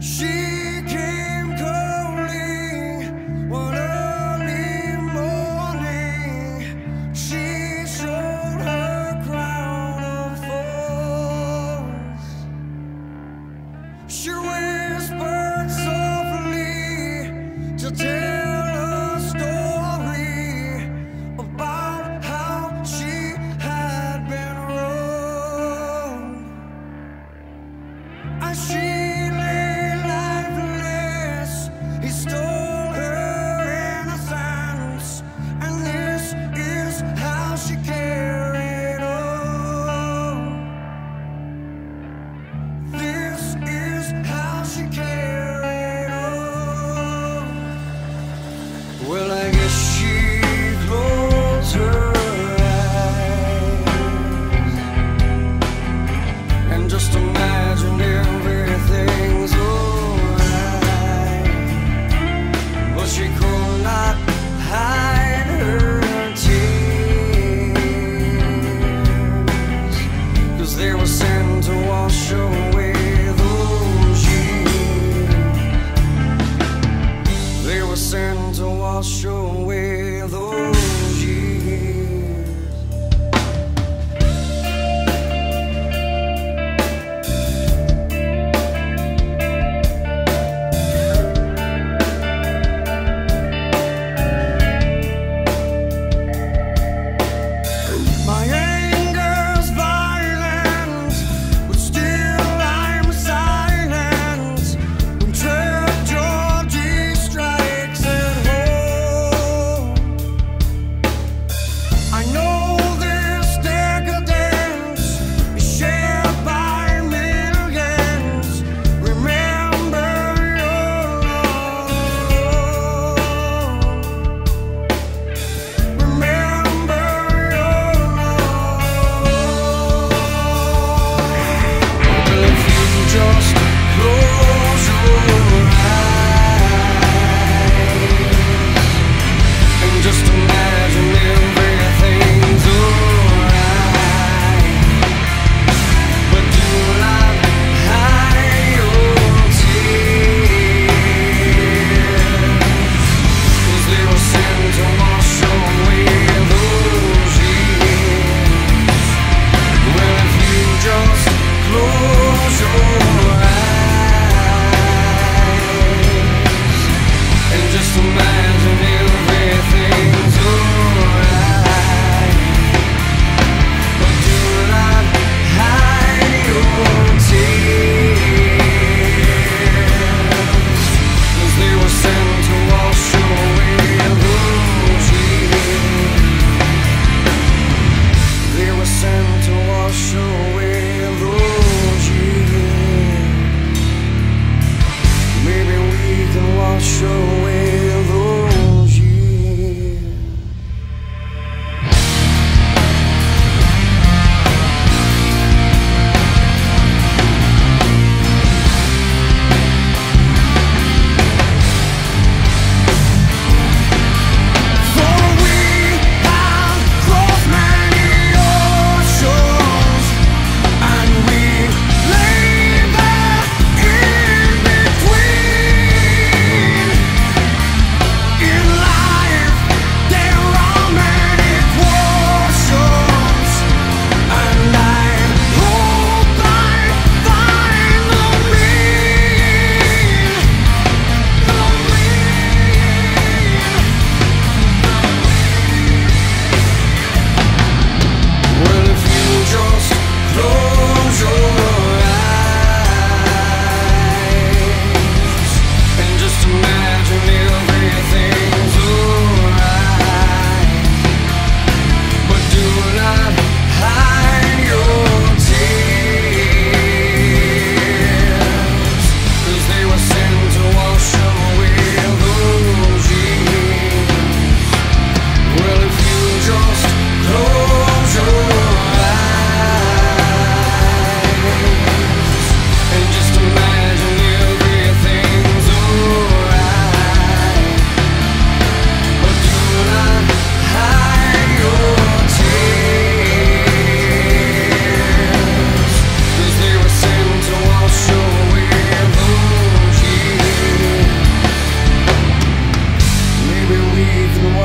She Sent to wash away those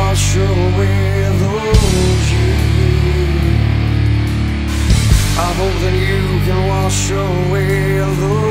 wash away those years. I hope that you can wash away those